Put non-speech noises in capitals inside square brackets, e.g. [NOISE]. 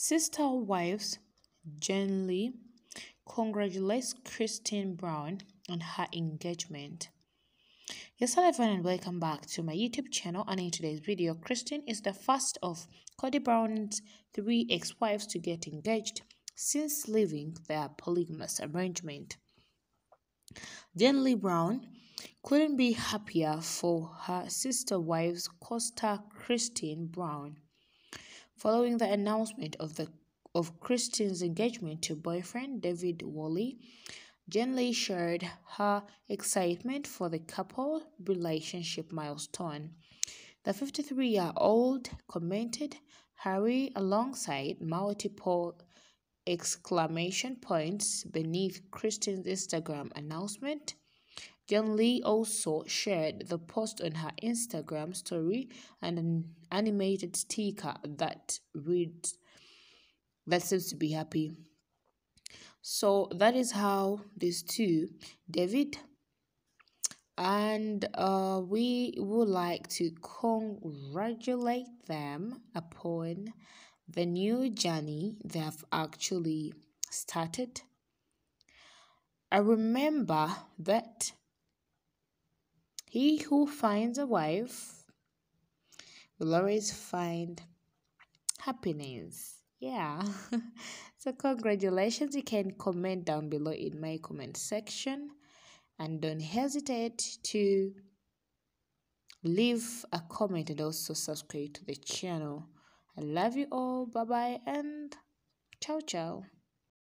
Sister wives Lee congratulates Christine Brown on her engagement. Yes, hello everyone and welcome back to my YouTube channel and in today's video, Christine is the first of Kody Brown's three ex-wives to get engaged since leaving their polygamous arrangement. Lee Brown couldn't be happier for her sister wife's co-star Christine Brown. Following the announcement of the of Christine's engagement to boyfriend David Woolley, Janelle shared her excitement for the couple relationship milestone. The 53-year-old commented Harry alongside multiple exclamation points beneath Christine's Instagram announcement. Janelle also shared the post on her Instagram story and an animated sticker that reads, that seems to be happy. So that is how these two, David and uh, we would like to congratulate them upon the new journey they have actually started. I remember that he who finds a wife will always find happiness. Yeah. [LAUGHS] so, congratulations. You can comment down below in my comment section. And don't hesitate to leave a comment and also subscribe to the channel. I love you all. Bye bye and ciao ciao.